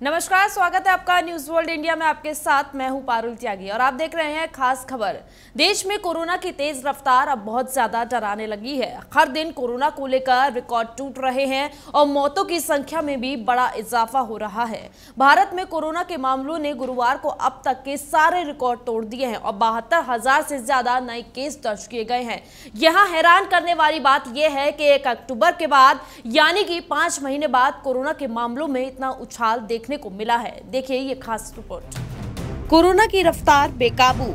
नमस्कार, स्वागत है आपका न्यूज़ वर्ल्ड इंडिया में आपके साथ। मैं हूँ पारुल त्यागी और आप देख रहे हैं खास खबर। देश में कोरोना की तेज रफ्तार अब बहुत ज़्यादा डराने लगी है। हर दिन कोरोना को लेकर रिकॉर्ड टूट रहे हैं और मौतों की संख्या में भी बड़ा इजाफा हो रहा है। भारत में कोरोना के मामलों ने गुरुवार को अब तक के सारे रिकॉर्ड तोड़ दिए हैं और बहत्तर से ज़्यादा नए केस दर्ज किए गए हैं। यहाँ हैरान करने वाली बात यह है कि एक अक्टूबर के बाद, यानी कि पाँच महीने बाद, कोरोना के मामलों में इतना उछाल देख देखने को मिला है। देखिए ये खास रिपोर्ट। कोरोना की रफ्तार बेकाबू।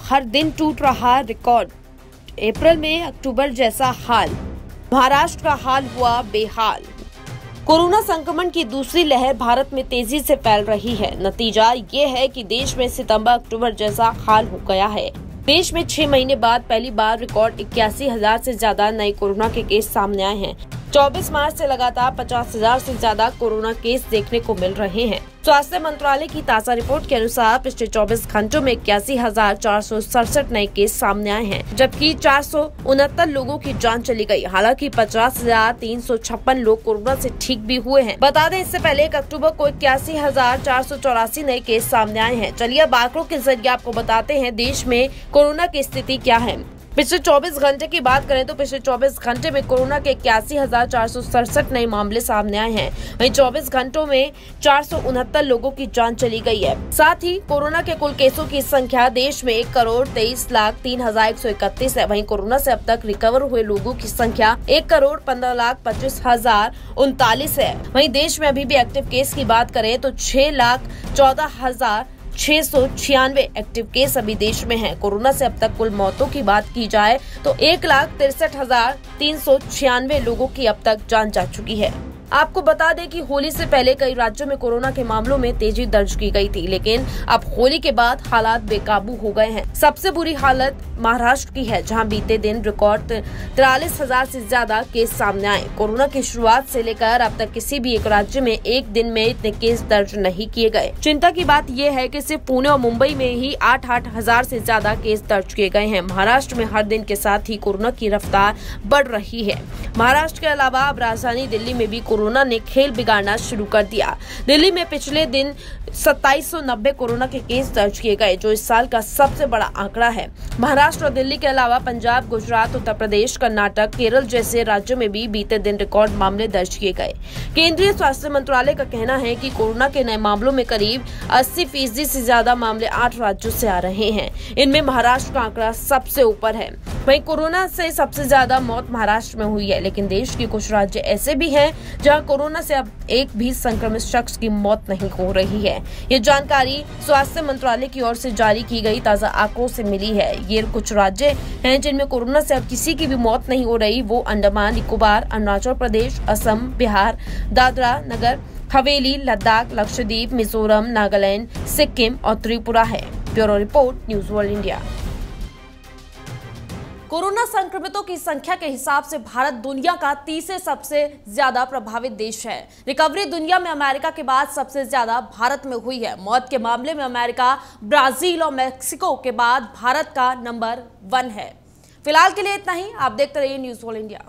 हर दिन टूट रहा रिकॉर्ड। अप्रैल में अक्टूबर जैसा हाल। महाराष्ट्र का हाल हुआ बेहाल। कोरोना संक्रमण की दूसरी लहर भारत में तेज़ी से फैल रही है। नतीजा ये है कि देश में सितंबर अक्टूबर जैसा हाल हो गया है। देश में छह महीने बाद पहली बार रिकॉर्ड इक्यासी हज़ार ऐसी ज़्यादा नए कोरोना के केस सामने आए हैं। 24 मार्च से लगातार पचास हज़ार ऐसी ज़्यादा कोरोना केस देखने को मिल रहे हैं। स्वास्थ्य मंत्रालय की ताज़ा रिपोर्ट के अनुसार पिछले 24 घंटों में इक्यासी हज़ार चार सौ सड़सठ नए केस सामने आए हैं, जबकि चार सौ उनहत्तर लोगों की जान चली गई। हालाँकि पचास हज़ार तीन सौ छप्पन लोग कोरोना से ठीक भी हुए हैं। बता दें, इससे पहले एक अक्टूबर को इक्यासी हज़ार चार सौ चौरासी नए केस सामने आए हैं। चलिए अब आंकड़ों के ज़रिए आपको बताते हैं, देश में कोरोना की स्थिति क्या है। पिछले 24 घंटे की बात करें तो पिछले 24 घंटे में कोरोना के इक्यासी नए मामले सामने आए हैं। वहीं 24 घंटों में चार सौ उनहत्तर लोगों की जान चली गई है। साथ ही कोरोना के कुल केसों की संख्या देश में एक करोड़ तेईस लाख तीन हज़ार एक सौ इकतीस है। वहीं कोरोना से अब तक रिकवर हुए लोगों की संख्या एक करोड़ पंद्रह लाख पच्चीस हज़ार उनतालीस है। वहीं देश में अभी भी एक्टिव केस की बात करें तो छह लाख चौदह हज़ार छह सौ छियानवे एक्टिव केस अभी देश में हैं। कोरोना से अब तक कुल मौतों की बात की जाए तो एक लाख तिरसठ हज़ार तीन सौ छियानवे लोगों की अब तक जान जा चुकी है आपको बता दें कि होली से पहले कई राज्यों में कोरोना के मामलों में तेज़ी दर्ज की गई थी, लेकिन अब होली के बाद हालात बेकाबू हो गए हैं। सबसे बुरी हालत महाराष्ट्र की है, जहाँ बीते दिन रिकॉर्ड तिरालीस हज़ार ऐसी ज़्यादा केस सामने आए। कोरोना की शुरुआत से लेकर अब तक किसी भी एक राज्य में एक दिन में इतने केस दर्ज नहीं किए गए। चिंता की बात यह है की सिर्फ़ पुणे और मुंबई में ही आठ आठ हज़ार ऐसी ज़्यादा केस दर्ज किए गए हैं। महाराष्ट्र में हर दिन के साथ ही कोरोना की रफ्तार बढ़ रही है। महाराष्ट्र के अलावा अब राजधानी दिल्ली में भी कोरोना कोरोना ने खेल बिगाड़ना शुरू कर दिया। दिल्ली में पिछले दिन 2790 कोरोना के केस दर्ज किए गए, जो इस साल का सबसे बड़ा आंकड़ा है। महाराष्ट्र और दिल्ली के अलावा पंजाब, गुजरात, उत्तर प्रदेश, कर्नाटक, केरल जैसे राज्यों में भी बीते दिन रिकॉर्ड मामले दर्ज किए गए। केंद्रीय स्वास्थ्य मंत्रालय का कहना है कि कोरोना के नए मामलों में करीब 80 फ़ीसदी से ज़्यादा मामले आठ राज्यों से आ रहे हैं। इनमें महाराष्ट्र का आंकड़ा सबसे ऊपर है। वहीं कोरोना से सबसे ज़्यादा मौत महाराष्ट्र में हुई है, लेकिन देश के कुछ राज्य ऐसे भी हैं जहाँ कोरोना से अब एक भी संक्रमित शख्स की मौत नहीं हो रही है। ये जानकारी स्वास्थ्य मंत्रालय की ओर से जारी की गई ताज़ा आंकड़ों से मिली है। ये कुछ राज्य हैं जिनमें कोरोना से अब किसी की भी मौत नहीं हो रही, वो अंडमान, निकोबार, अरुणाचल प्रदेश, असम, बिहार, दादरा नगर, हवेली, लद्दाख, लक्षद्वीप, मिजोरम, नागालैंड, सिक्किम और त्रिपुरा है। Bureau report, news world India. Corona संक्रमितों की संख्या के हिसाब से भारत दुनिया का तीसरे सबसे ज़्यादा प्रभावित देश है। रिकवरी दुनिया में अमेरिका के बाद सबसे ज़्यादा भारत में हुई है। मौत के मामले में अमेरिका, ब्राज़ील और मेक्सिको के बाद भारत का नंबर वन है। फ़िलहाल के लिए इतना ही। आप देखते रहिए न्यूज़ ऑल इंडिया।